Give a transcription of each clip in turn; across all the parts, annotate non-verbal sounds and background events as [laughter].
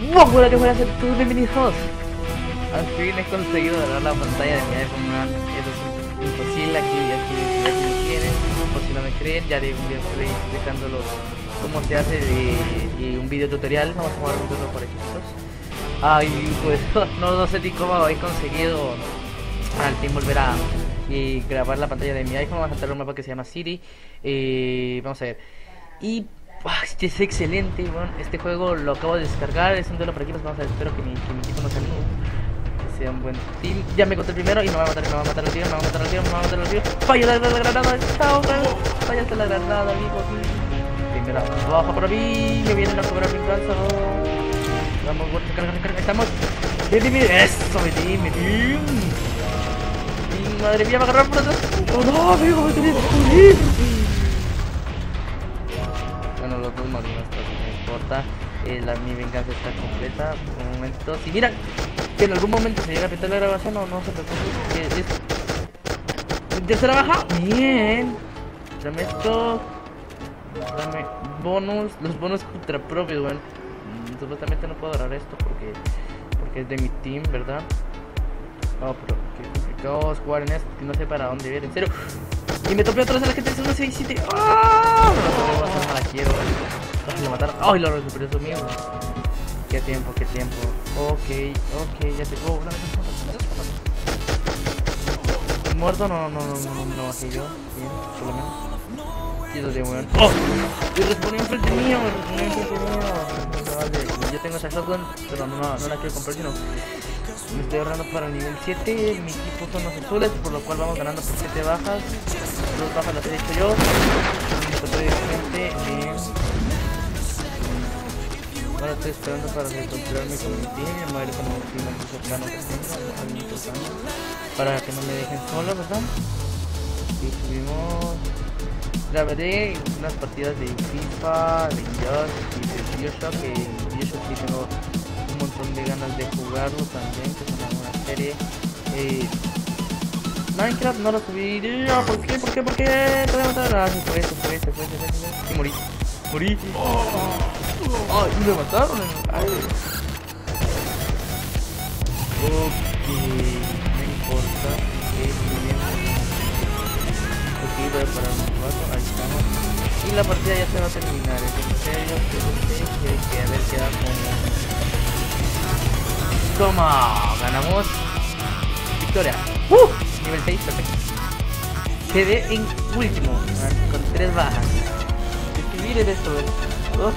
Hola, que voy a hacer bienvenidos. Al fin he conseguido agarrar la pantalla de mi iPhone, man. Eso es imposible, aquí, aquí, aquí lo tienen. Por si no me creen, ya de un video explicándolo cómo se hace de, de un video tutorial. Vamos a poco por ejemplos. Ay, pues [laughs] no, no sé ni cómo he conseguido al fin volver a y grabar la pantalla de mi iPhone. Vamos a hacer un mapa que se llama. Eh, vamos a ver. Y ah, este es excelente. Bueno, este juego lo acabo de descargar. Es un duelo para equipos. Vamos a ver. Espero que mi, que mi equipo no salga. Que sea un buen team. Ya me encontré primero y me va a matar. Me va a matar el tío. Me va a matar el tío. Me va a matar el tío. Falla la, la, la granada. Chao, Falla la granada, amigo. Primera baja por mí. Me vienen a cobrar venganza. Vamos, carga, carga, estamos. Bien, bien. Eso, mi team. Madre mía, me agarraron por atrás. Oh no, amigo, me tenía que no importa. Eh, la, mi venganza está completa. Un momento. Si mira que en algún momento se llega a pintar la grabación, no, no se preocupe. Es... Tercera baja. Bien. Dame esto. Dame bonus. Los bonus ultra propios, weón. Supuestamente no puedo agarrar esto porque, porque es de mi team, ¿verdad? No, pero qué complicado jugar en esto, que no sé para dónde ir, en serio. Y me topé otra vez a la gente de 1, 6, 7. ¡Ah! No, no, la quiero, Casi lo mataron. ¡Ay, lo recuperó eso mío! Qué tiempo, qué tiempo. Ok, ok, ya te puedo. Una vez Muerto, no, no, no, no, no, bajé yo. Bien, por lo menos. Y eso de weón. ¡Oh! Y respondió enfrente mío, respondió enfrente mío. Vale, yo tengo esa shotgun, pero no, no la quiero comprar, sino me estoy ahorrando para el nivel 7. Mi equipo son los azules, por lo cual vamos ganando por 7 bajas. Dos bajas las he hecho yo. Ahora estoy esperando para reconstruirme con mi team. Ir con un team aquí cercano que tengo. Para que no me dejen solo, ¿verdad? Y subimos. Grabaré unas partidas de FIFA, de Josh y de Bioshock. Que Bioshock sí tengo montón de ganas de jugarlo también, que es una buena serie. Eh, Minecraft no lo subí. ¿Por qué? ¿Por qué? ¿Por qué? Te voy a matar. Ah, se fue, se fue, se fue, se fue, se fue. Y morí. Morí. Oh, y me mataron. Ay. Ok, no importa. Ok, voy a parar un rato. Ahí estamos. Y la partida ya se va a terminar. En serio, que que ver qué da como Toma, ganamos. Victoria. ¡Uh! Nivel 6, perfecto. Quedé en último, con 3 bajas. Escribir en esto, ¿no?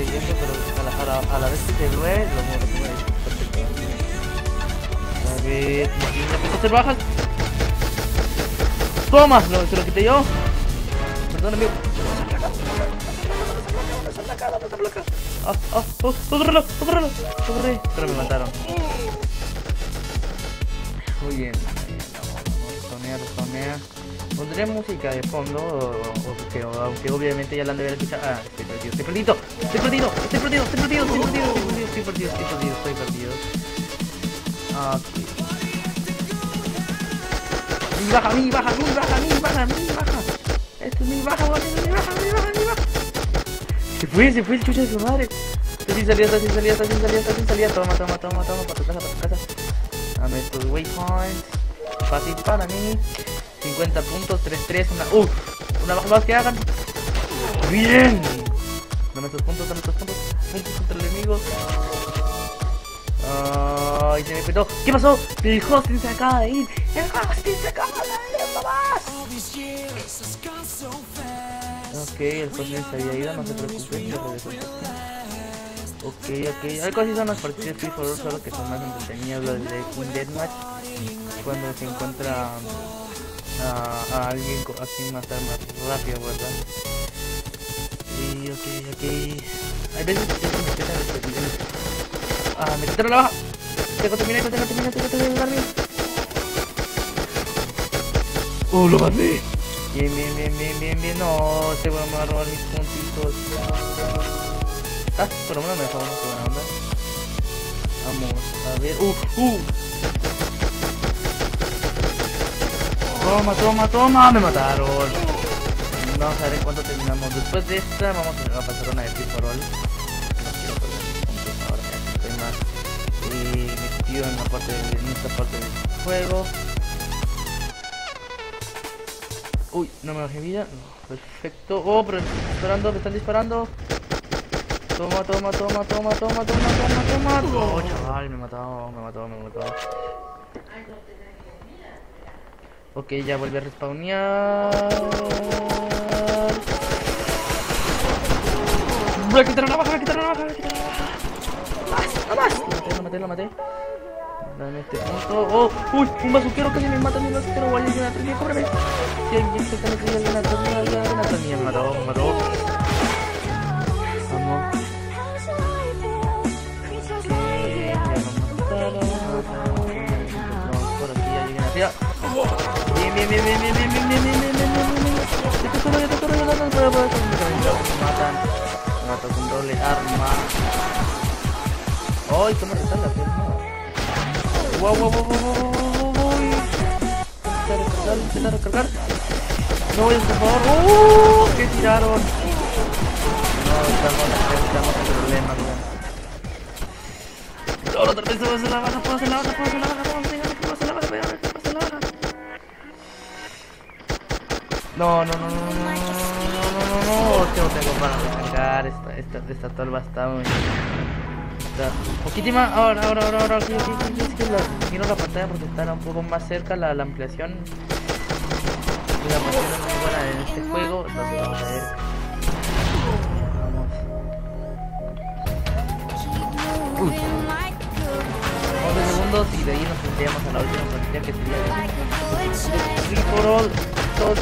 Es sé pero a la, a la, vez que se mueve, lo mueve, perfecto. A ver, ¿me hacer bajas? Toma, lo, se lo quité yo. Perdón, amigo. ¡Ah, ah, oh! ¡Agárralo! ¡Agárralo! ¡Agarré! Pero me mataron. Muy bien. Resonea, resonea. Pondré música de fondo, o, aunque obviamente ya la han de haber escuchado. Ah, estoy perdido, estoy perdido, estoy perdido, estoy perdido, estoy perdido, estoy perdido, estoy perdido, estoy perdido, estoy perdido, estoy perdido. Mi baja, mi baja, mi baja, mi baja, mi baja. Esto es mi baja, baja, baja, baja, baja. Se fue, se fue el chucha de su madre. Está sin salida, está sin salida, está sin está. Toma, toma, toma, toma, para tu casa, para tu casa. Dame estos waypoints. Fácil para mí. 50 puntos, 3-3, una. ¡Uh! Una baja más que hagan. ¡Bien! Dame estos puntos, dame estos puntos. Puntos contra el enemigo. Ay, se me petó. ¿Qué pasó? El hosting se acaba de ir. El hosting se acaba de ir, mamás. Ok, el hosting se había ido, no se preocupen. Ok, ok. Algo así son las partidas de All, solo que son más entretenidas las de Queen Deathmatch. Cuando se encuentra a, a alguien así matar más rápido, ¿verdad? Y ok, ok. Hay veces que se me quedan los Ah, me quitaron la baja. Tengo terminé, tengo terminé, tengo terminé, ¡Oh, lo maté! Bien, bien, bien, bien, bien, bien. No, se van a robar mis puntitos. Ah, por lo menos me dejó una buena onda. Vamos a ver. ¡Uh! ¡Uh! Toma, toma, toma. Me mataron. Vamos a ver en cuánto terminamos. Después de esta, vamos a pasar una de Piforol. No quiero perder puntos ahora. Estoy más eh, metido en, en esta parte del juego. Uy, no me bajé vida. No, perfecto. Oh, pero están disparando, me están disparando. Toma, toma, toma, toma, toma, toma, toma, toma. Oh, chaval, me mató, me mató, me mató. Ok, ya vuelve a respawnear. Voy a quitar baja, voy a quitar la baja, voy a quitar baja. Más, no más. Lo maté, lo maté, lo maté. Dame este punto. Oh, uy, un bazuquero casi me mata, un bazuquero. Vale, yo una cóbrame. Si alguien se está metiendo en una. Me mató, me mató. Vamos. Bien, bien, bien. Yo te curo, yo te curo, yo te curo, yo te curo. Me matan. Me matan con doble arma. ¡Ay, cómo resalta! ¡Wow, wow, wow, wow, wow, wow, wow! Intenta recargar, intenta recargar. No voy por favor. ¡Uh! ¿Qué tiraron? No, estamos, estamos en problemas, weón. No, otra vez puedo hacer la baja, puedo hacer la baja, puedo hacer la baja, No, no, no, no, no, no, no, no, tengo tiempo para arrancar. Esta, esta, esta tolva está muy. Más. Ahora, ahora, ahora, ahora. Sí, sí, sí, es que la, quiero la pantalla porque está un poco más cerca la, la ampliación. La ampliación es muy buena en este juego. Entonces vamos a ver. Uy. 11 segundos y de ahí nos tendríamos a la última partida que sería free for all todo.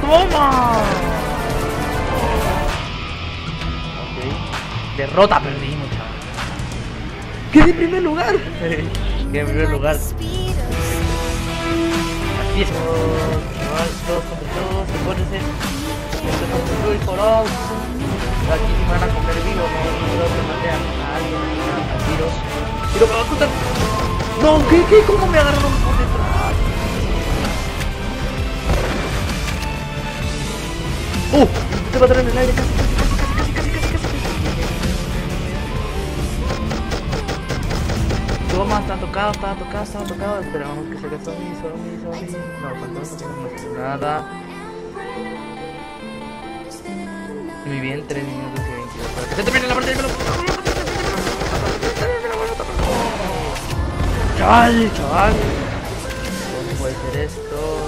¡Toma! Derrota perdimos, chaval. ¿Qué de primer lugar? ¿Qué en primer lugar? Así es, chaval, todos contra todos. Esto es un. Aquí me van a comer vivo, no, creo que a alguien, a tiros. Tiro para No, ¿qué, qué? ¿Cómo me agarraron por dentro? ¡Uh! Te va a en el aire casi. Toma, está tocado, está tocado, está tocado. Esperamos que se zombie, zombie, zombie. No, no pasa nada. Muy bien, 3 minutos y 22 ¡Se termina la partida! ¡Chaval! ¡Chaval! ¿Cómo puede ser esto?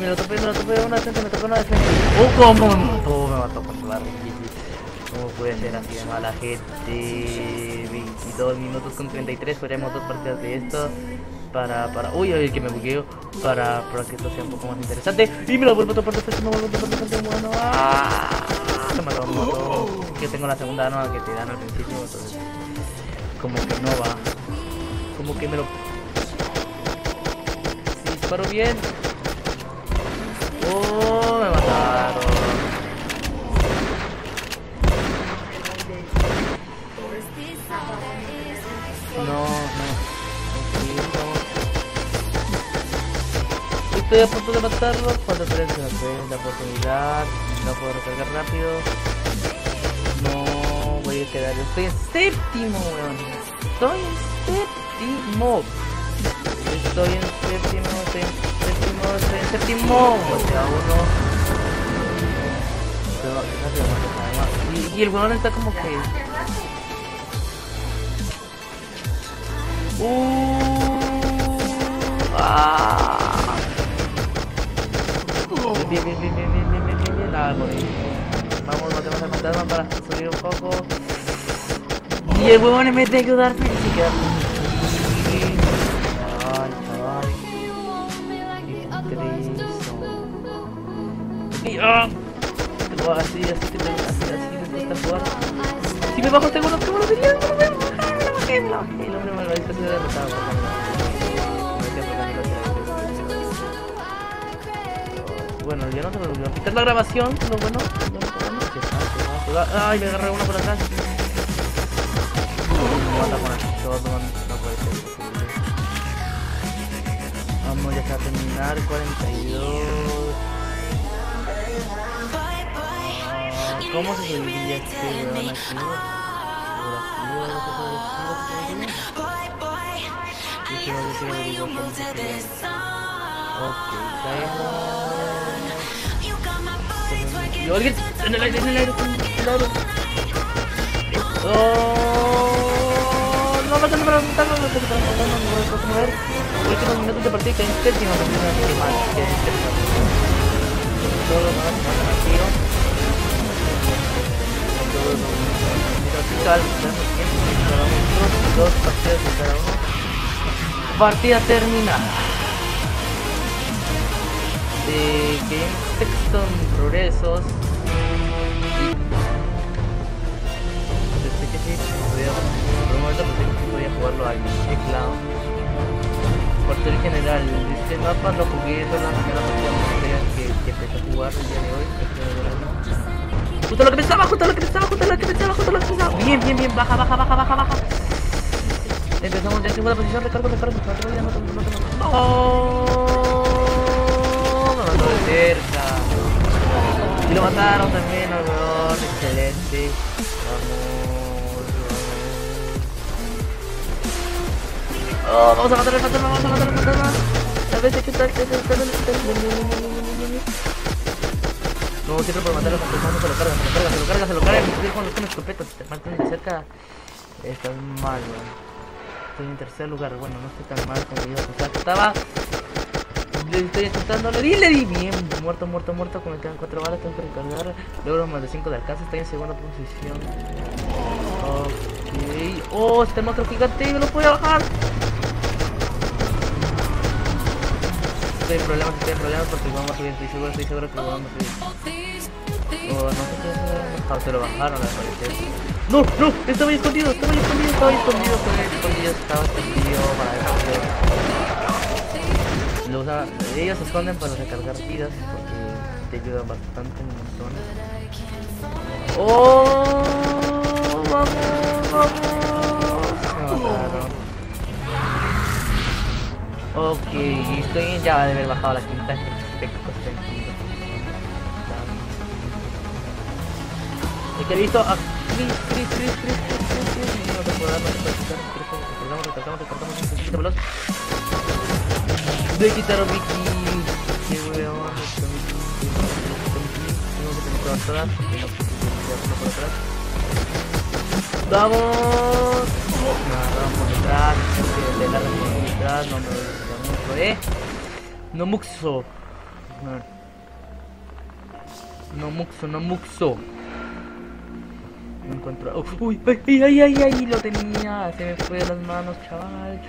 Me lo topé, me lo topé. Una defensa, me tocó una defensa. Oh, cómo me mató. Me mató con tu barra. ¿Cómo puede ser así de mala gente? 22 minutos con 33, faremos dos partidas de esto para, para, uy, uy, que me bugueo, para, para que esto sea un poco más interesante. Y me lo vuelvo a topar de frente, me vuelvo a topar de frente, bueno, ¡ah! Me mató, me mató. Yo tengo la segunda arma que te dan al principio, entonces, como que no va, como que me lo... Si disparo bien. Oh, me mataron. No, no. Estoy a punto de matarlo cuando aparece la oportunidad. No puedo recargar rápido. No voy a quedar. Estoy en séptimo, weón. Estoy en séptimo. Estoy en séptimo, estoy en séptimo. Y, el weón está como que Uh, ah. Bien, bien, bien, bien, bien, bien, bien, bien, bien. Morí. Vamos, al fantasma para subir un poco. Y el huevón me tiene que ayudar, pero se queda ¡Ah! Oh, así, así te pego, así, así me me lo me Bueno, ya no te lo olvidó. Quitar la grabación, lo bueno. Ay, le agarré uno por acá. Vamos, ya a terminar. 42. ¿Cómo se diría este Ok, alguien en el aire, no, no, no, no, no, todo vacío. Pero aquí tenemos tiempo dos partidas de cada. Partida terminada. De Game Lo que pensaba, justo lo que pensaba, justo lo que pensaba. Bien, bien, bien, baja, baja, baja, baja, baja. Empezamos ya en segunda posición, recargo, recargo, recargo, ya no no. ¡No! Me mató de cerca. Y lo mataron también al excelente. Vamos. Oh, vamos a matar al fantasma, vamos a matar al fantasma. A ver, ¿qué tal? ¿Qué tal? ¿Qué tal? No, siempre por matar al fantasma no se lo carga, se lo carga, se lo carga, se lo carga. Estoy con los con te matan de cerca, estás mal, weón. Estoy en tercer lugar, bueno, no estoy tan mal como yo que estaba. Le estoy intentando, le di, le di bien, muerto, muerto, muerto, como me quedan 4 balas, tengo que recargar. Logro más de 5 de alcance, estoy en segunda posición. Ok. Oh, este monstruo gigante, no lo puedo bajar. Estoy en problemas, estoy en problemas porque vamos a subir, estoy seguro, estoy seguro que lo vamos a subir. Oh, no sé qué es. Ah, se lo bajaron al parecer. No, no, estaba escondido, estaba escondido, estaba escondido, estaba escondido, estaba escondido para dejar lo usa, ellos se esconden para recargar vidas porque te ayudan bastante un montón. ¡Oh! y, estoy ya de haber bajado la quinta Es que he visto a Chris, Chris, Chris, Chris, Chris, atrás, ¡Vamos! Nada, por detrás, que le la これのむくそ、うん、のむくそのむくそ encontrado. Uy, ay, ay, ay, ay, lo tenía. Se me fue de las manos, chaval.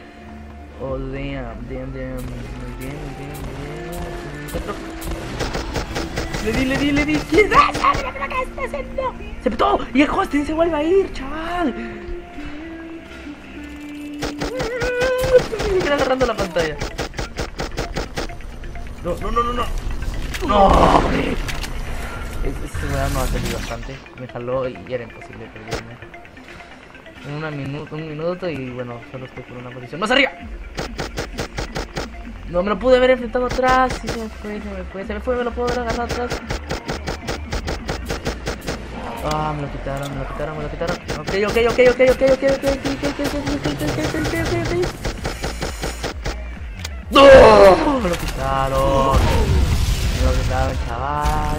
Oh, damn, damn, damn, damn, Le di, le di, le di. ¿Qué es eso? ¿Qué estás haciendo? Se petó. Y el hosting se vuelve a ir, chaval. Queda agarrando la pantalla. No, no, no, no, no. No, Este weón no ha salido bastante. Me jaló y era imposible perderme. En una minuto, un minuto y bueno, solo estoy por una posición. ¡Más arriba! No me lo pude haber enfrentado atrás. Sí, se me fue, se me fue, se me fue, me lo puedo haber agarrado atrás. Ah, me lo quitaron, me lo quitaron, me lo quitaron. Ok, ok, ok, ok, ok, ok, ok, ok, ok, ok, ok, ok, ok, ok, ¡No! Me lo quitaron. Me lo quitaron, chaval.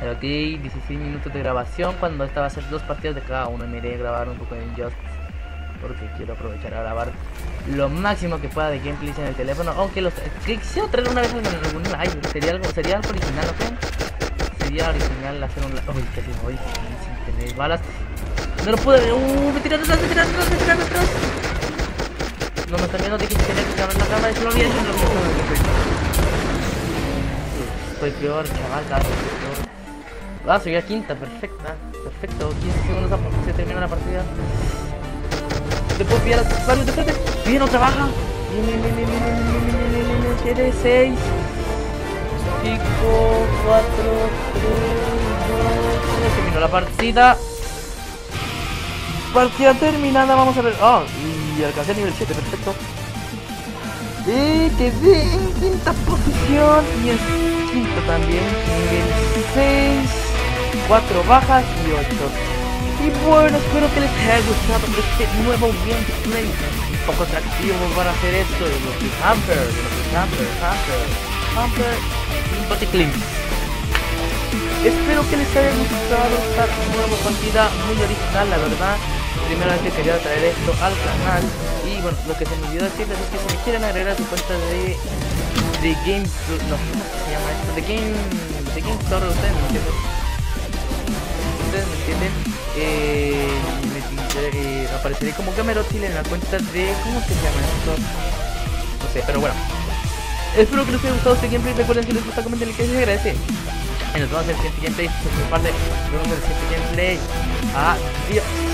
Ok, 16 minutos de grabación cuando esta va a ser dos partidas de cada uno. Me iré a grabar un poco de Injustice porque quiero aprovechar a grabar lo máximo que pueda de gameplays en el teléfono. Aunque los quisiera traer una vez en algún live, sería algo, sería algo original, ¿ok? Sería original hacer un live. Uy, casi me voy sin, tener balas. No lo pude. Uh, me tiran atrás, me tiran atrás, me tiran atrás. No me están viendo de que se quitaba en la cama y se lo olvidé diciendo lo mismo. Soy peor, chaval, claro, soy peor. Ah, subí a quinta, perfecta. Perfecto, 15 segundos a se termina la partida. Después pide al usuario de frente. Bien, no trabaja. 7, 6, 5, 4, 3, 2, Terminó la partida. Partida terminada, vamos a ver. Oh, y alcancé el nivel 7, perfecto. Y quedé en quinta posición y en quinto también, nivel 6, 4 bajas y 8. Y bueno, espero que les haya gustado este nuevo gameplay un poco atractivo para hacer esto de los Hamper, de los Hamper, Hamper, Hamper Boticlin. Espero que les haya gustado esta nueva partida muy original, la verdad. Primera vez que quería traer esto al canal. Y bueno, lo que se me olvidó decirles es que si me quieren agregar a su cuenta de, de Game... No, ¿cómo se llama esto? De Game... De Game Store, ustedes me entienden. Ustedes me entienden. Eh, me, eh, apareceré como Camerotil en la cuenta de... ¿Cómo se llama esto? No sé, pero bueno. Espero que les haya gustado este gameplay. Recuerden que les gusta, comenten y que se agradece. Y nos vemos en el siguiente gameplay. Nos vemos en el siguiente gameplay. Adiós.